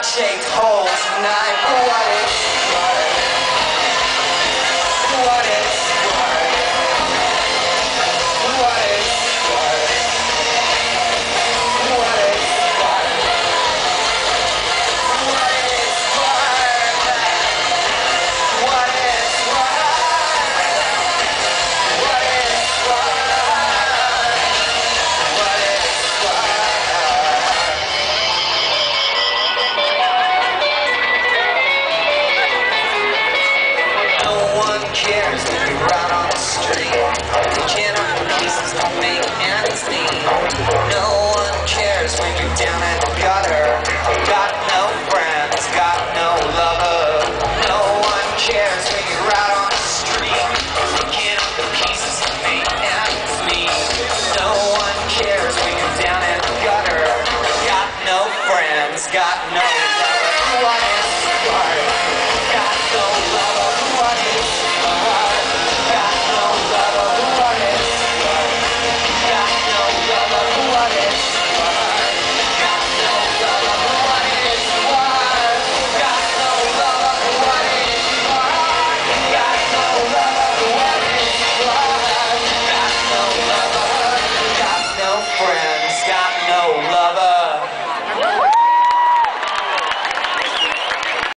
God-shaped holes, and I'm who cares if we brought on